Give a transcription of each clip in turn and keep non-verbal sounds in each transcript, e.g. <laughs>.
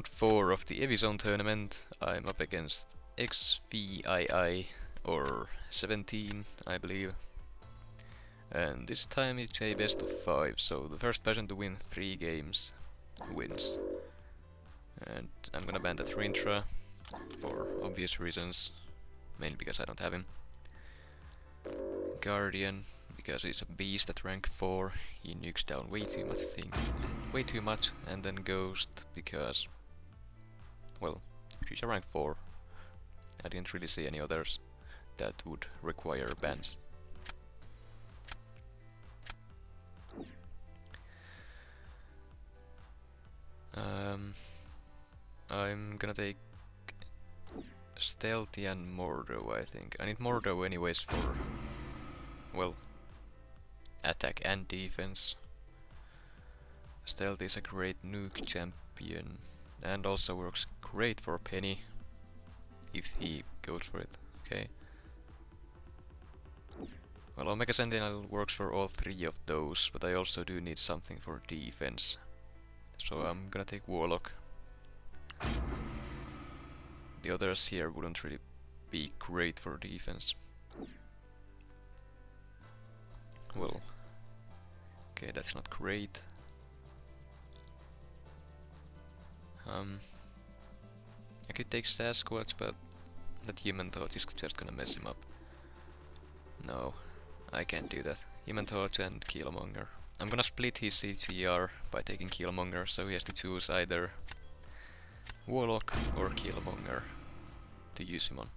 round 4 of the Evizone tournament. I'm up against XVI or 17, I believe. And this time it's a best of 5, so the first person to win 3 games wins. And I'm gonna ban that Rintrah for obvious reasons, mainly because I don't have him. Guardian, because he's a beast at rank 4, he nukes down way too much thing, way too much, and then Ghost, because, well, she's a rank 4. I didn't really see any others that would require bans. Um, I'm gonna take Stealthy and Mordo, I think. I need Mordo anyways for, well, attack and defense. Stealthy is a great nuke champion and also works great for Penny if he goes for it, okay. Well, Omega Sentinel works for all three of those, but I also do need something for defense. So I'm gonna take Warlock. The others here wouldn't really be great for defense. Well, okay, that's not great. Um, I could take Sasquatch, but that Human Torch is just gonna mess him up. No, I can't do that. Human Torch and Killmonger. I'm gonna split his CGR by taking Killmonger, so he has to choose either Warlock or Killmonger to use him on.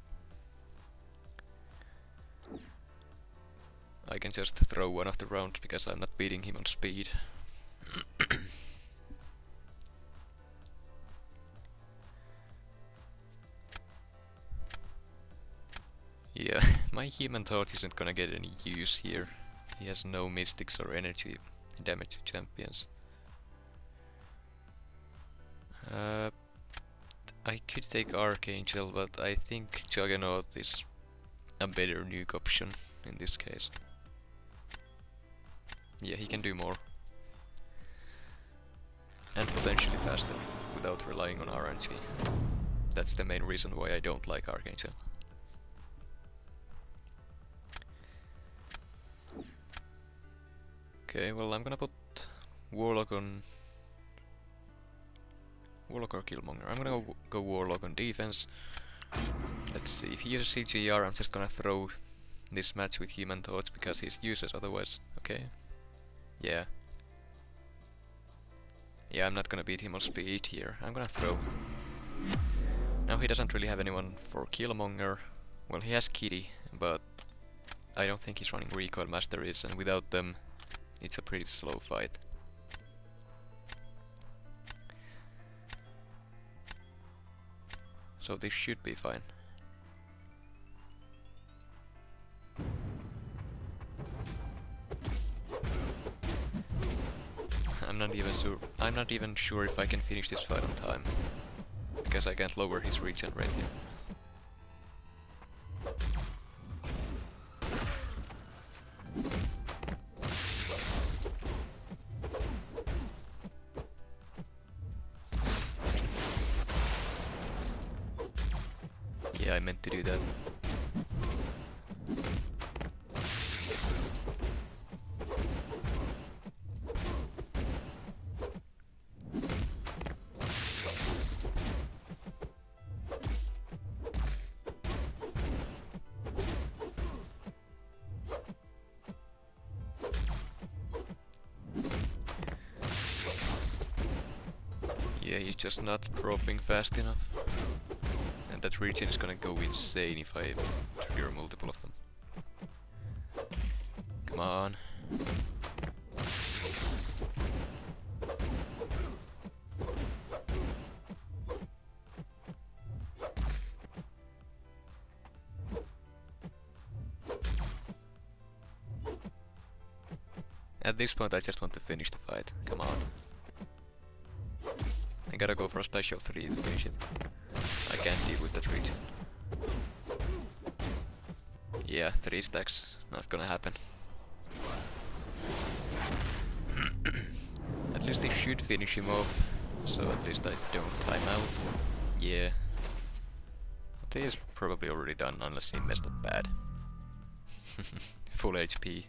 I can just throw one of the rounds because I'm not beating him on speed. My Human Torch isn't gonna get any use here. He has no mystics or energy damage champions. Uh, I could take Archangel, but I think Juggernaut is a better nuke option in this case. Yeah, he can do more. And potentially faster, without relying on RNG. That's the main reason why I don't like Archangel. Okay, well I'm gonna put Warlock on... Warlock or Killmonger. I'm gonna go, go Warlock on defense. Let's see, if he uses CGR I'm just gonna throw this match with Human Torch because he's useless otherwise. Okay. Yeah. Yeah, I'm not gonna beat him on speed here. I'm gonna throw. Now he doesn't really have anyone for Killmonger. Well, he has Kitty, but I don't think he's running Recoil Masteries, and without them it's a pretty slow fight. So this should be fine. I'm not even sure I'm not even sure if I can finish this fight on time. Because I can't lower his regen rate here. Just not dropping fast enough. And that regen is gonna go insane if I trigger multiple of them. Come on. At this point I just want to finish the fight. Come on. Gotta go for a special 3 to finish it. I can't deal with that 3. Yeah, 3 stacks. Not gonna happen. <clears throat> At least they should finish him off. so at least I don't time out. Yeah. But he is probably already done, unless he messed up bad. <laughs> Full HP.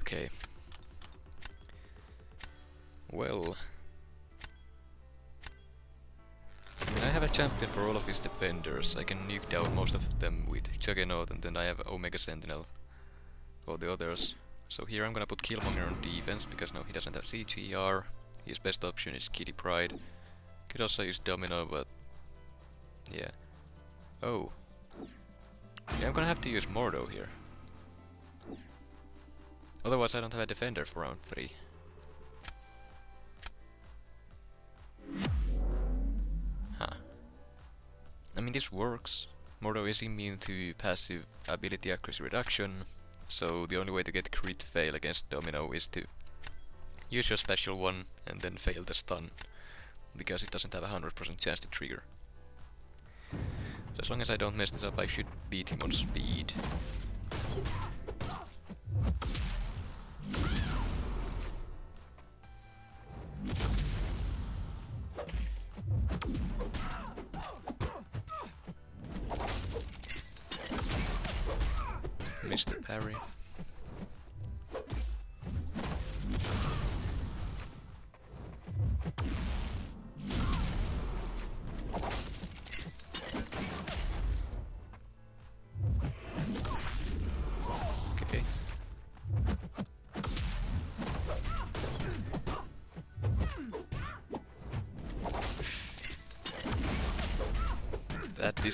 Okay. Well. I have a champion for all of his defenders. I can nuke down most of them with Juggernaut and then I have Omega Sentinel for the others. So here I'm gonna put Killmonger on defense because no, he doesn't have CGR. His best option is Kitty Pryde. Could also use Domino, but yeah. Oh. Yeah, I'm gonna have to use Mordo here. Otherwise I don't have a defender for round 3. I mean this works. Mordo is immune to passive ability accuracy reduction, so the only way to get crit fail against Domino is to use your special one and then fail the stun, because it doesn't have a 100% chance to trigger. So as long as I don't mess this up, I should beat him on speed.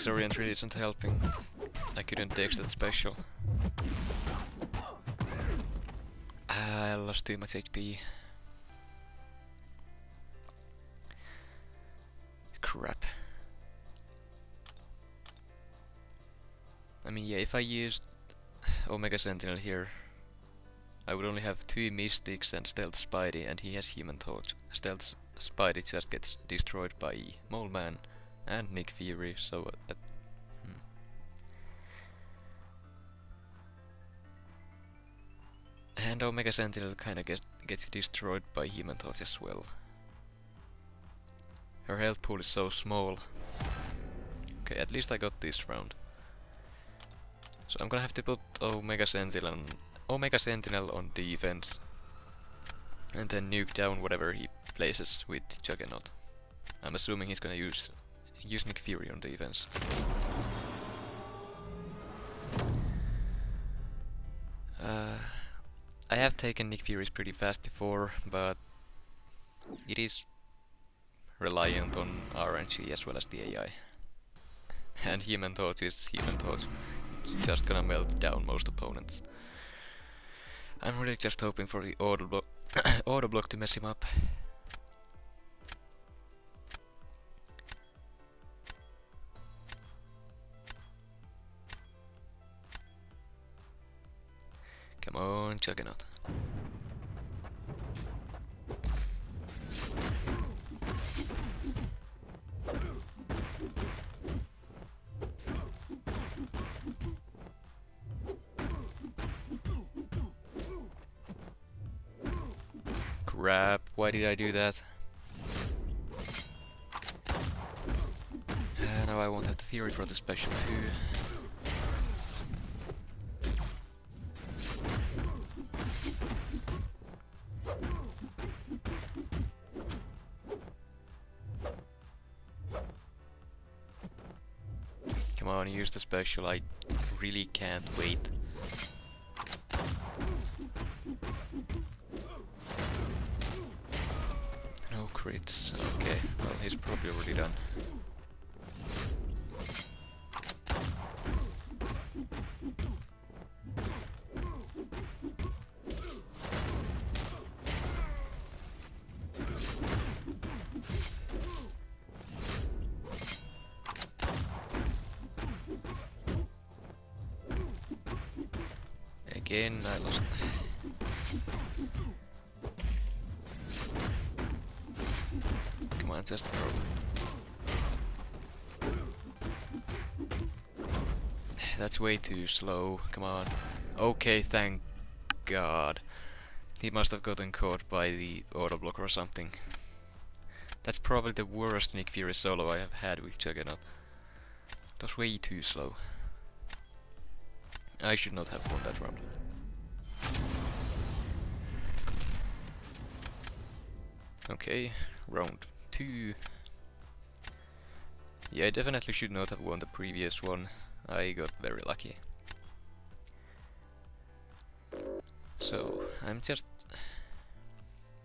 Disorient really isn't helping. I couldn't take that special. Ah, I lost too much HP. Crap. I mean, yeah, if I used Omega Sentinel here, I would only have two Mystics and Stealth Spidey, and he has Human Torch. Stealth Spidey just gets destroyed by Mole Man and Nick Fury, so uh, hmm. And Omega Sentinel kinda get, gets destroyed by Human Torch as well. Her health pool is so small. Okay, at least I got this round. So I'm gonna have to put Omega Sentinel on, Omega Sentinel on defense. And then nuke down whatever he places with Juggernaut. I'm assuming he's gonna use use Nick Fury on defense. Uh, I have taken Nick Fury's pretty fast before, but it is reliant on RNG as well as the AI. <laughs> And Human Torch is Human Torch. It's just gonna melt down most opponents. I'm really just hoping for the auto block, auto block to mess him up. Come on, Juggernaut. Crap, why did I do that? Uh, now I won't have the theory for the special too. Use the special, I really can't wait. No crits, okay, well he's probably already done. Again, lost. Come on, throw. That's way too slow. Come on. Okay, thank God. He must have gotten caught by the auto blocker or something. That's probably the worst Nick Fury solo I have had with Juggernaut. It was way too slow. I should not have won that round. Okay, round two. Yeah, I definitely should not have won the previous one. I got very lucky. So, I'm just...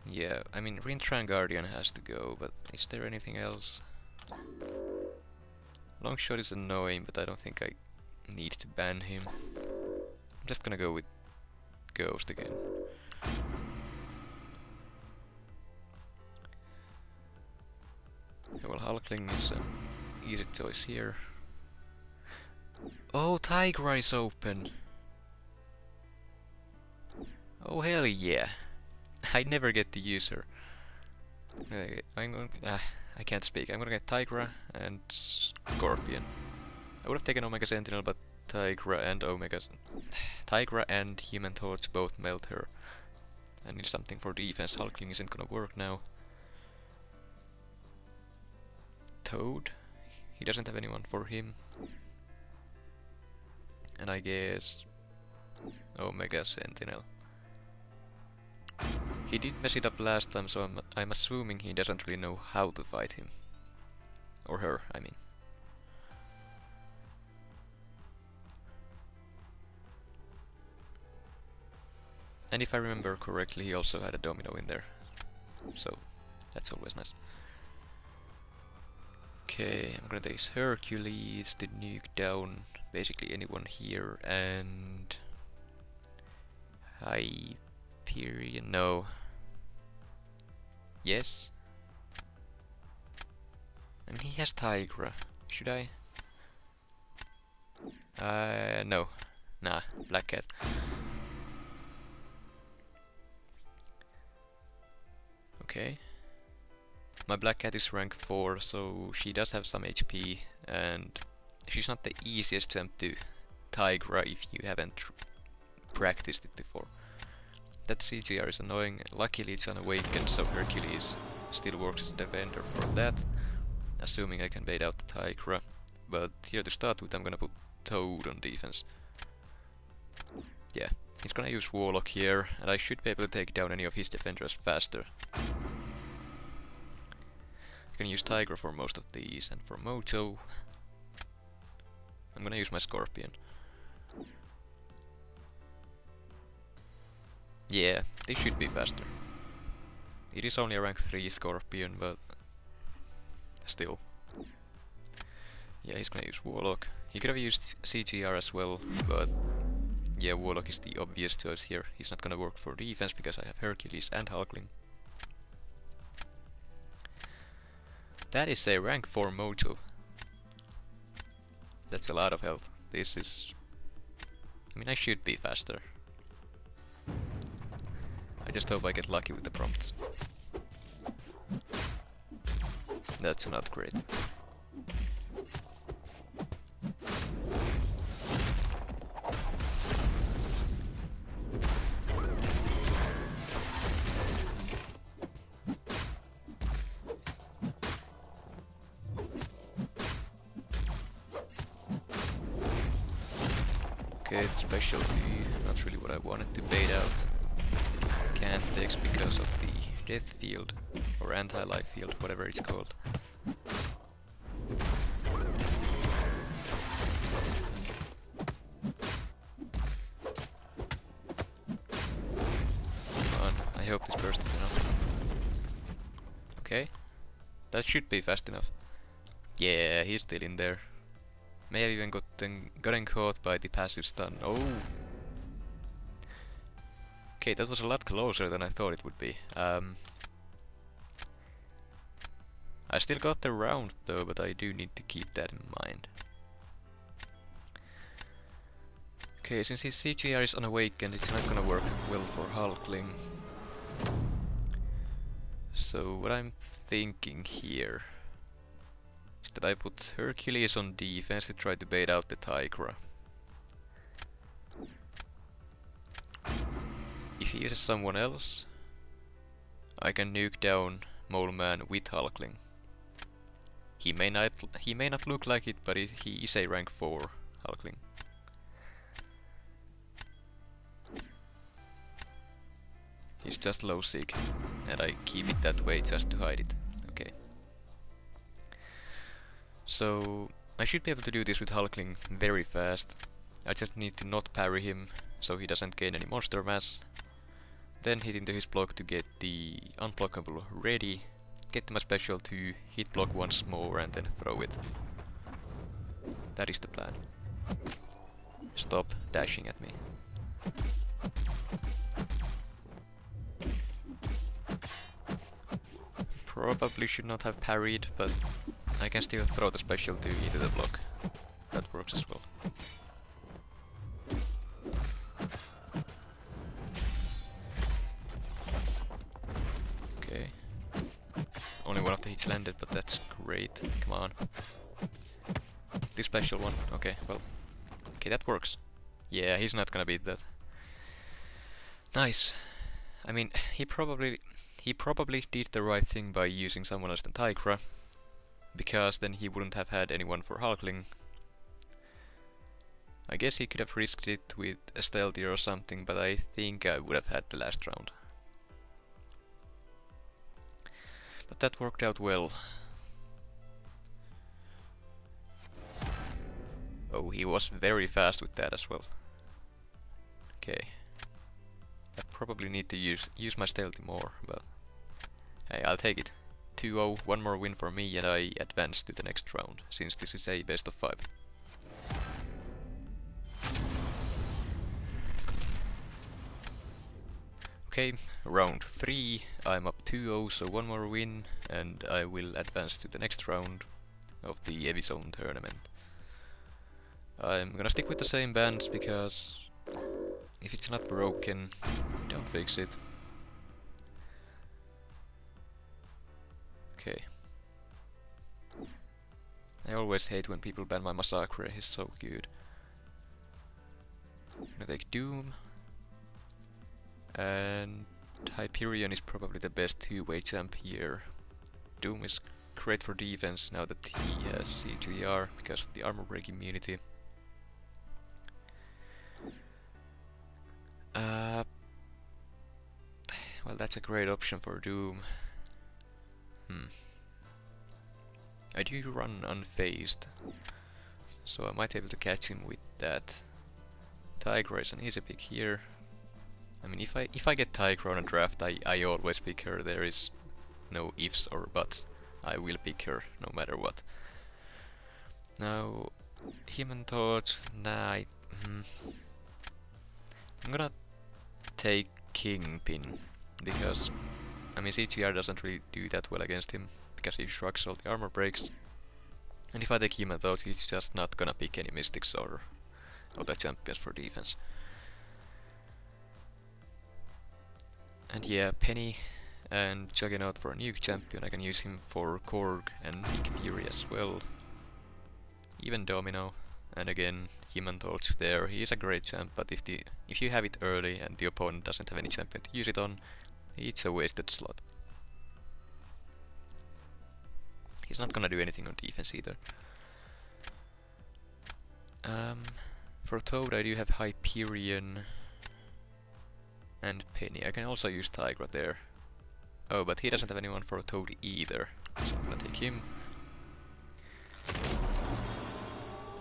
Yeah, I mean, Rintrah Guardian has to go, but is there anything else? Longshot is annoying, but I don't think I need to ban him. I'm just gonna go with Ghost again. Well, Hulkling is an easy choice here. Oh, Tigra is open! Oh hell yeah! <laughs> I never get to use her. Okay, I'm going. Ah, I can't speak. I'm gonna get Tigra and Scorpion. I would have taken Omega Sentinel, but Tigra and Omega. <sighs> Tigra and Human Torch both melt her. I need something for defense. Hulkling isn't gonna work now. Toad? He doesn't have anyone for him. And I guess Omega Sentinel. He did mess it up last time, so I'm, I'm assuming he doesn't really know how to fight him. Or her, I mean. And if I remember correctly, he also had a domino in there. So, that's always nice. Okay, I'm gonna take Hercules to nuke down basically anyone here, and... Hyperion, no. Yes? And he has Tigra. Should I? Uh, no. Nah, Black Cat. Okay. My Black Cat is rank 4, so she does have some HP, and she's not the easiest jump to Tigra if you haven't practiced it before. That CGR is annoying, luckily it's unawakened, so Hercules still works as a defender for that, assuming I can bait out the Tigra. But here to start with I'm gonna put Toad on defense. Yeah, he's gonna use Warlock here, and I should be able to take down any of his defenders faster. I can use Tigra for most of these, and for Mojo, I'm gonna use my Scorpion. Yeah, this should be faster. It is only a rank 3 Scorpion, but still. Yeah, he's gonna use Warlock. He could have used CGR as well, but yeah, Warlock is the obvious choice here. He's not gonna work for defense because I have Hercules and Hulkling. That is a rank 4 Mojo. That's a lot of health. This is... I mean, I should be faster. I just hope I get lucky with the prompts. That's not great. Specialty, not really what I wanted to bait out. Can't fix because of the death field, or anti-life field, whatever it's called. Come on, I hope this burst is enough. Okay, that should be fast enough. Yeah, he's still in there. May have even gotten, gotten caught by the passive stun. Oh! Okay, that was a lot closer than I thought it would be. Um, I still got the round though, but I do need to keep that in mind. Okay, since his CGR is unawakened, it's not gonna work well for Hulkling. So what I'm thinking here that I put Hercules on defense to try to bait out the Tigra. If he uses someone else, I can nuke down Mole Man with Hulkling. He may not he may not look like it, but he, he is a rank 4 Hulkling. He's just low sig, and I keep it that way just to hide it. So, I should be able to do this with Hulkling very fast. I just need to not parry him, so he doesn't gain any monster mass. Then hit into his block to get the unblockable ready, get my special to hit block once more and then throw it. That is the plan. Stop dashing at me. Probably should not have parried, but I can still throw the special to into the block. That works as well. Okay. Only one of the hits landed, but that's great. Come on. The special one. Okay, well. Okay, that works. Yeah, he's not gonna beat that. Nice. I mean, he probably he probably did the right thing by using someone else than Tigra, because then he wouldn't have had anyone for Hulkling. I guess he could have risked it with a stealthy or something, but I think I would have had the last round. But that worked out well. Oh, he was very fast with that as well. Okay. I probably need to use use my stealthy more, but Hey, I'll take it. 2-0, one more win for me and I advance to the next round, since this is a best of 5. Okay, round 3, I'm up 2-0, so one more win, and I will advance to the next round of the Evizone tournament. I'm gonna stick with the same bands because if it's not broken, don't fix it. Okay. I always hate when people ban my Massacre, he's so good. Gonna take Doom. And Hyperion is probably the best two-way champ here. Doom is great for defense now that he has CGR because of the armor break immunity. Uh, <sighs> well, that's a great option for Doom. Hmm. I do run unfazed, so I might be able to catch him with that. Tigra is an easy pick here. I mean, if I if I get Tigra on a draft, I, I always pick her. There is no ifs or buts. I will pick her no matter what. Now, Human Torch, nah, I, mm, I'm gonna take Kingpin because I mean, CGR doesn't really do that well against him, because he shrugs all the armor breaks. And if I take him out, he's just not gonna pick any Mystics or other champions for defense. And yeah, Penny and Juggernaut for a nuke champion, I can use him for Korg and Nick Fury as well. Even Domino, and again, Human Torch there, he is a great champ, but if the if you have it early and the opponent doesn't have any champion to use it on, it's a wasted slot. He's not gonna do anything on defense either. Um, for Toad I do have Hyperion and Penny. I can also use Tigra there. Oh, but he doesn't have anyone for Toad either, so I'm gonna take him.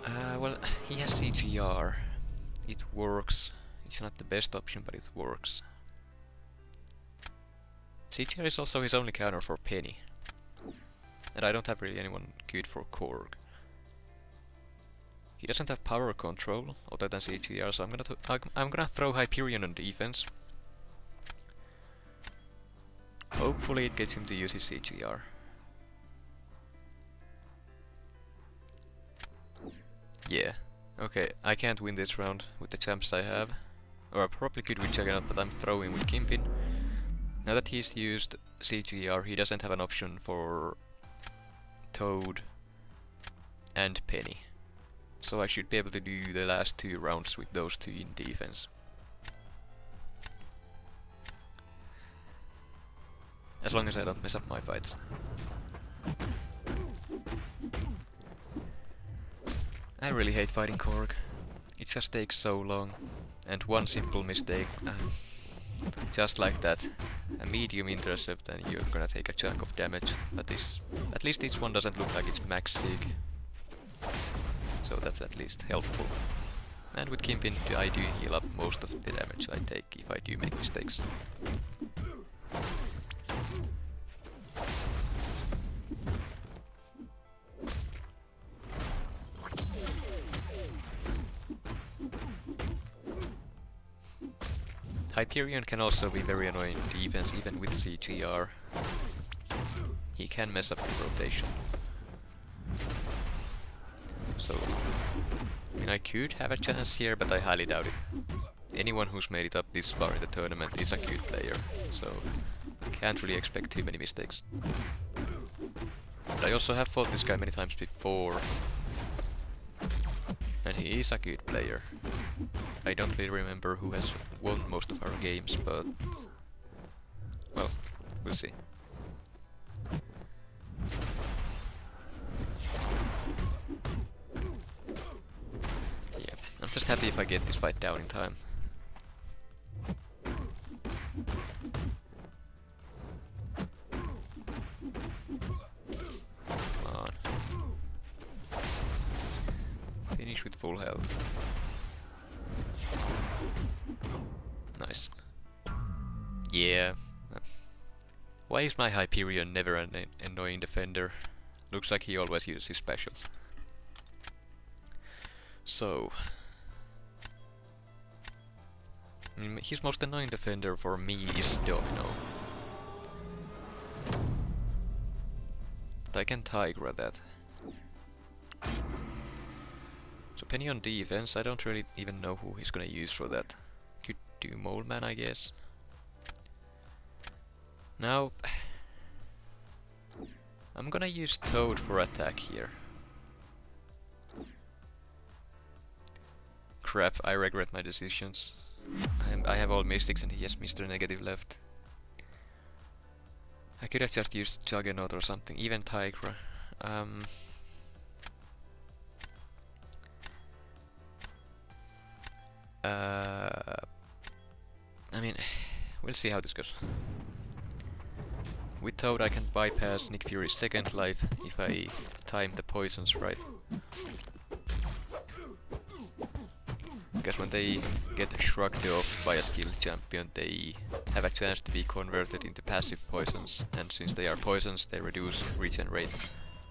Uh, well, he has CGR. It works. It's not the best option, but it works. CGR is also his only counter for Penny. And I don't have really anyone good for Korg. He doesn't have power control other than CGR, so I'm gonna I'm gonna throw Hyperion on defense. Hopefully it gets him to use his CGR. Yeah. Okay, I can't win this round with the champs I have. Or I probably could with Juggernaut, but I'm throwing with Kingpin. Now that he's used CGR, he doesn't have an option for Toad and Penny. So I should be able to do the last two rounds with those two in defense. As long as I don't mess up my fights. I really hate fighting Korg. It just takes so long. And one simple mistake, uh, just like that, a medium intercept and you're gonna take a chunk of damage. But this, at least this one doesn't look like it's max sig. So that's at least helpful. And with Kingpin I do heal up most of the damage I take if I do make mistakes. Hyperion can also be very annoying defense even with CGR. He can mess up the rotation. So, I mean I could have a chance here, but I highly doubt it. Anyone who's made it up this far in the tournament is a good player, so can't really expect too many mistakes. But I also have fought this guy many times before, and he is a good player. I don't really remember who has won most of our games, but... Well, we'll see. Yeah, I'm just happy if I get this fight down in time. Come on. Finish with full health. Yeah. Why is my Hyperion never an annoying defender? Looks like he always uses his specials. So... Mm, his most annoying defender for me is Domino. But I can Tigra that. So Penny on defense, I don't really even know who he's gonna use for that do Mole Man, I guess. Now, I'm gonna use Toad for attack here. Crap, I regret my decisions. I'm, I have all Mystics and he has Mr. Negative left. I could have just used Juggernaut or something, even Tigra. Um, uh, we'll see how this goes. With Toad I can bypass Nick Fury's second life if I time the poisons right. Because when they get shrugged off by a skilled champion, they have a chance to be converted into passive poisons, and since they are poisons, they reduce regen rate.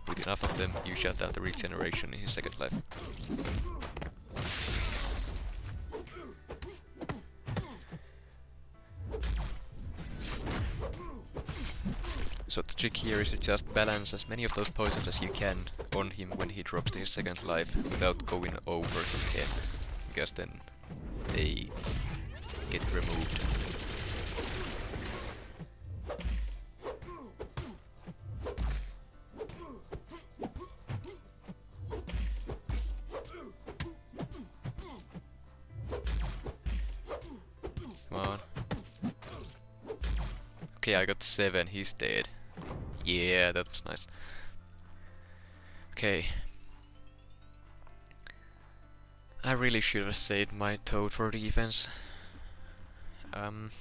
With enough of them, you shut down the regeneration in his second life. Trick here is to just balance as many of those poisons as you can on him when he drops his second life without going over to 10, because then they get removed. Come on. Okay, I got 7, he's dead. Yeah, that was nice. Okay. I really should have saved my Toad for defense. Um,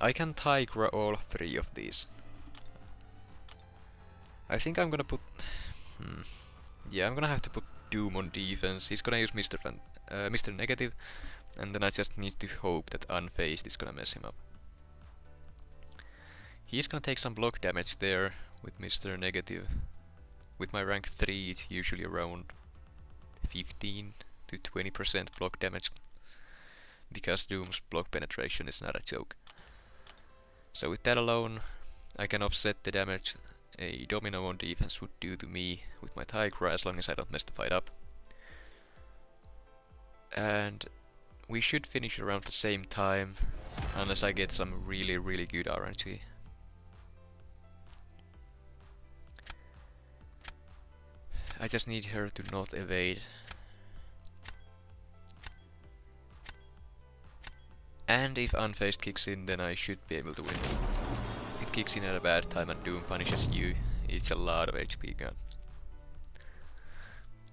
I can Tigra all three of these. I think I'm gonna put... Hmm, yeah, I'm gonna have to put Doom on defense. He's gonna use Mr. Fan uh, Mr. Negative, and then I just need to hope that Unfazed is gonna mess him up. He's gonna take some block damage there with Mr. Negative. With my rank 3 it's usually around 15 to 20% block damage. Because Doom's block penetration is not a joke. So with that alone I can offset the damage a domino on defense would do to me with my Tigra as long as I don't mess the fight up. And we should finish around the same time unless I get some really really good RNG. I just need her to not evade. And if Unfazed kicks in, then I should be able to win. If it kicks in at a bad time and Doom punishes you, it's a lot of HP gun.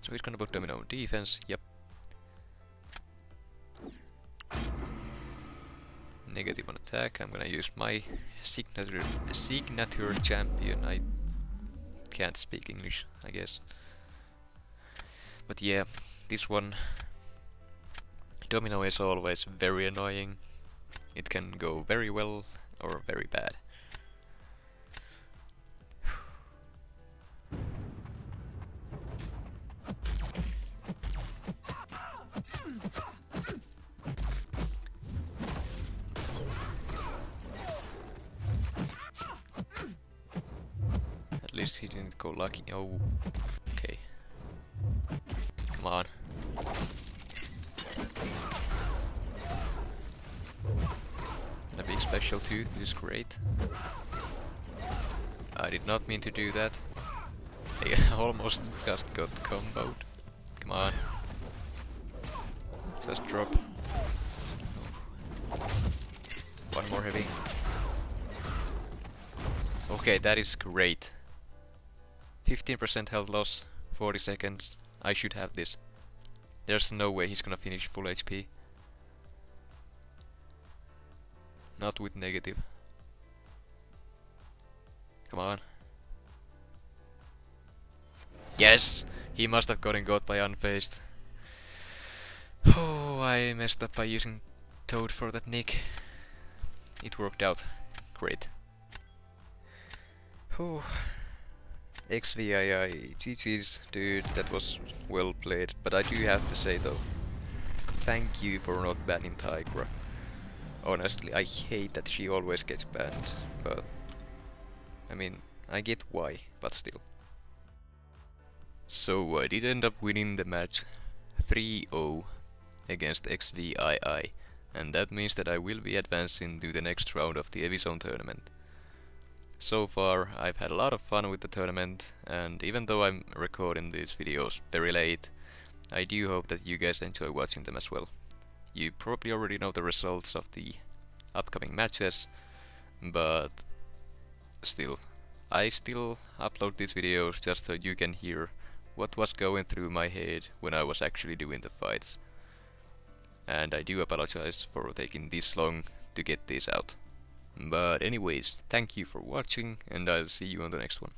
So he's gonna put Domino on defense, yep. Negative on attack, I'm gonna use my signature, signature champion, I can't speak English, I guess. But yeah, this one Domino is always very annoying. It can go very well or very bad. At least he didn't go lucky. Oh. Come on. A big special too, this is great. I did not mean to do that. <laughs> I almost just got comboed. Come on. Just drop. One more heavy. Okay, that is great. 15% health loss, 40 seconds. I should have this. There's no way he's gonna finish full HP. Not with negative. Come on. Yes! He must have gotten got by unfazed. Oh, I messed up by using Toad for that nick. It worked out. Great. Oh. XVII, GG's, dude, that was well played. But I do have to say though, thank you for not banning Tigra. Honestly, I hate that she always gets banned, but I mean, I get why, but still. So I did end up winning the match 3-0 against XVII, and that means that I will be advancing to the next round of the Evizone tournament. So far, I've had a lot of fun with the tournament, and even though I'm recording these videos very late, I do hope that you guys enjoy watching them as well. You probably already know the results of the upcoming matches, but still, I still upload these videos just so you can hear what was going through my head when I was actually doing the fights. And I do apologize for taking this long to get these out. But anyways, thank you for watching and I'll see you on the next one.